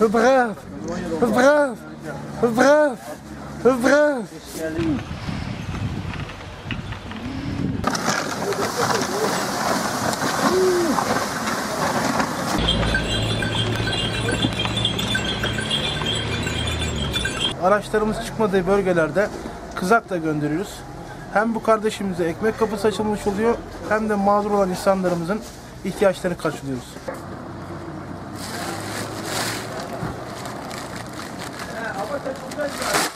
Öbraf! Öbraf! Öbraf! Öbraf! Araçlarımız çıkmadığı bölgelerde kızakla gönderiyoruz. Hem bu kardeşimize ekmek kapısı açılmış oluyor hem de mağdur olan insanlarımızın ihtiyaçlarını karşılıyoruz. Hava takılacak